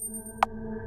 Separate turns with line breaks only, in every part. Thank you.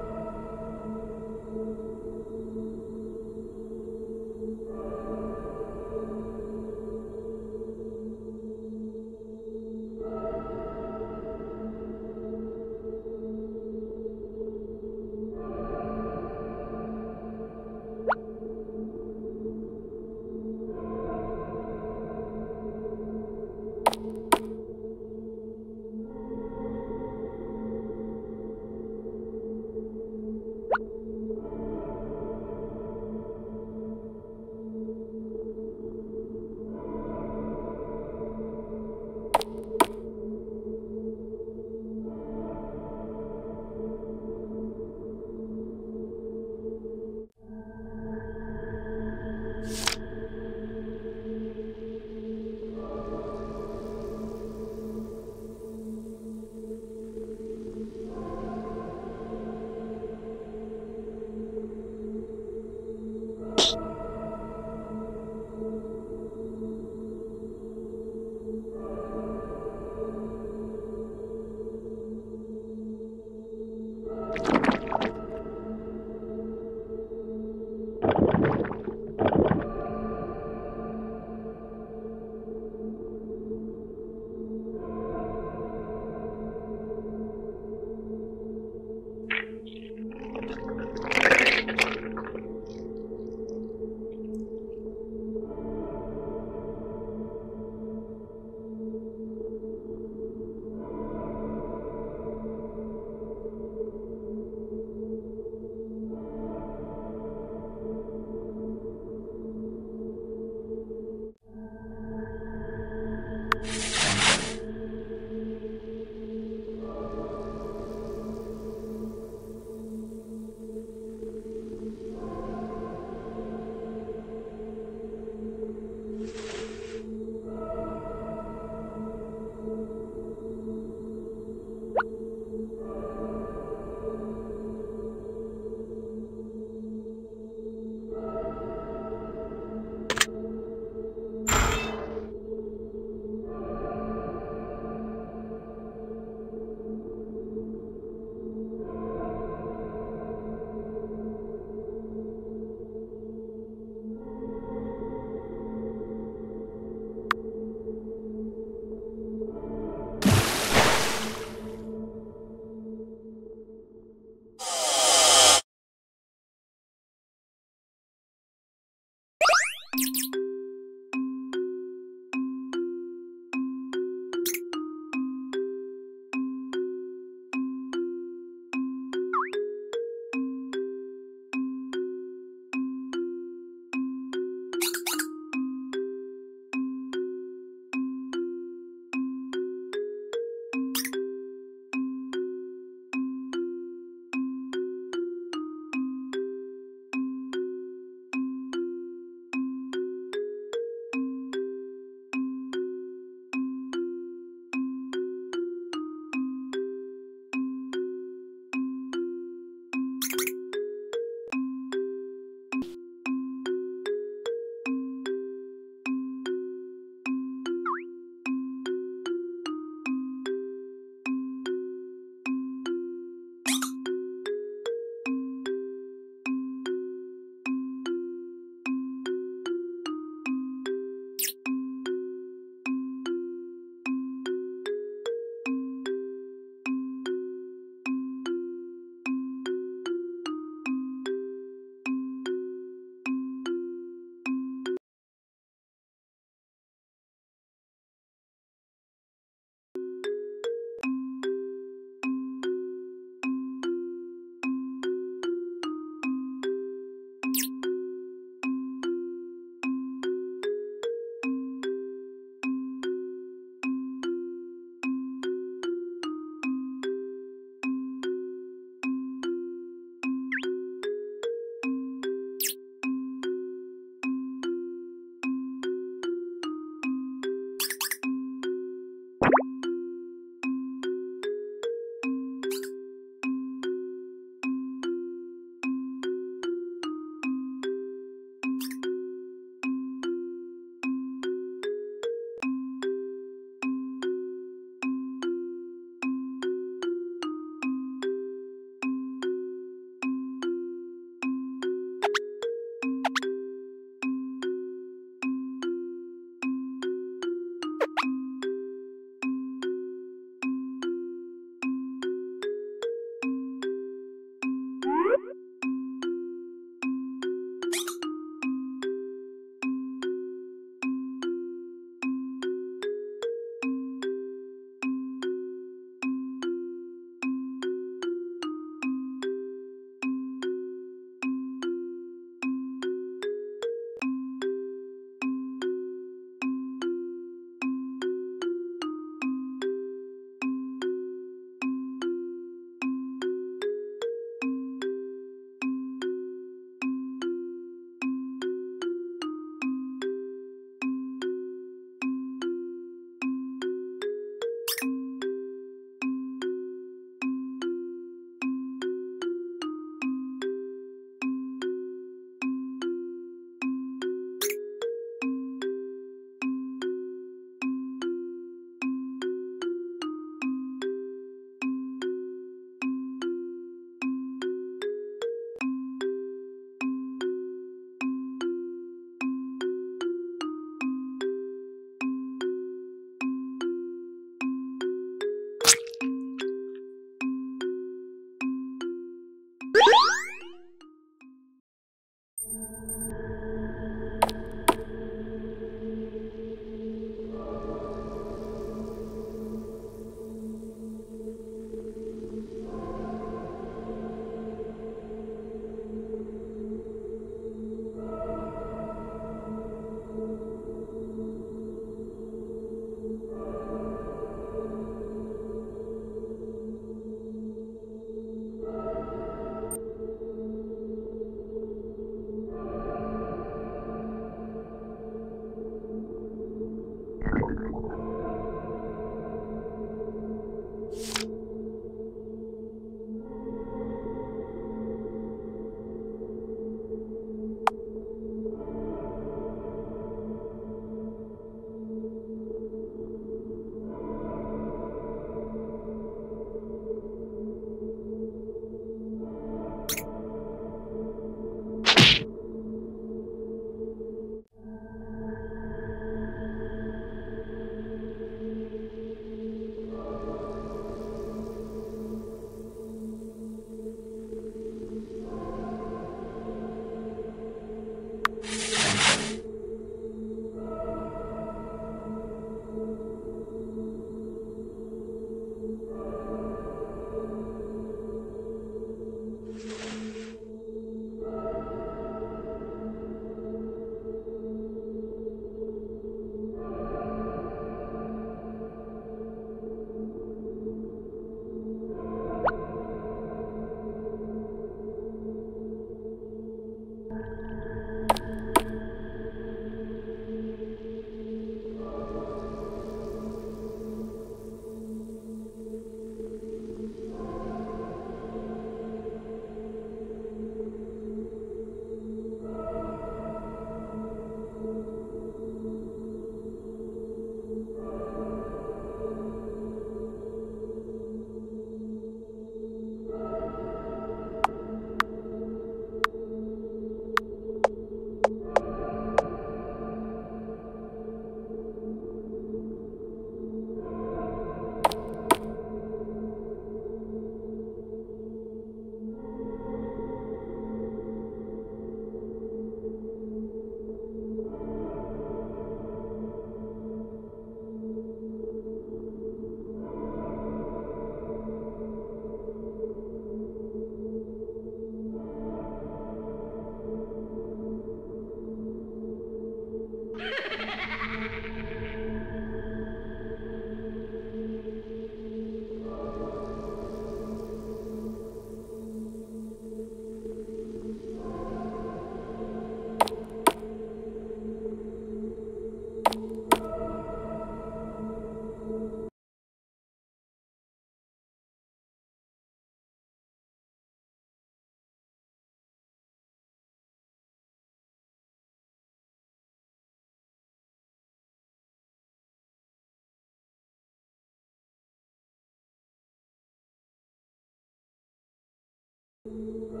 Música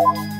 Thank you.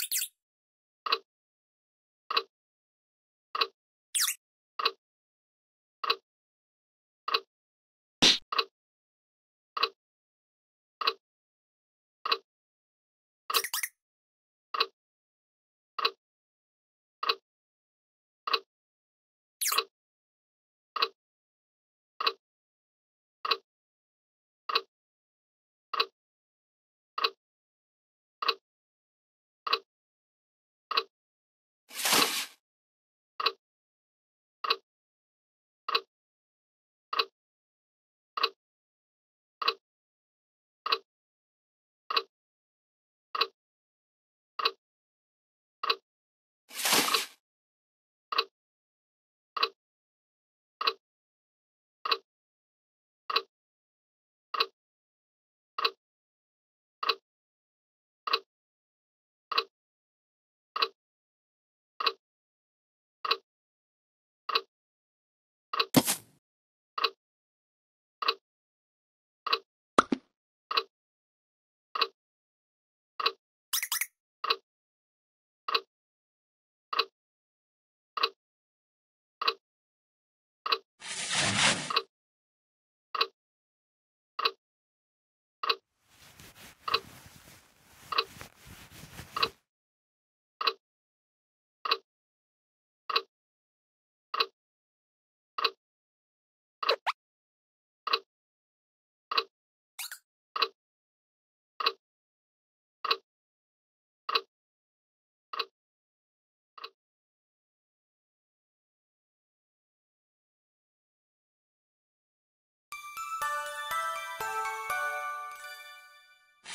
Thank you.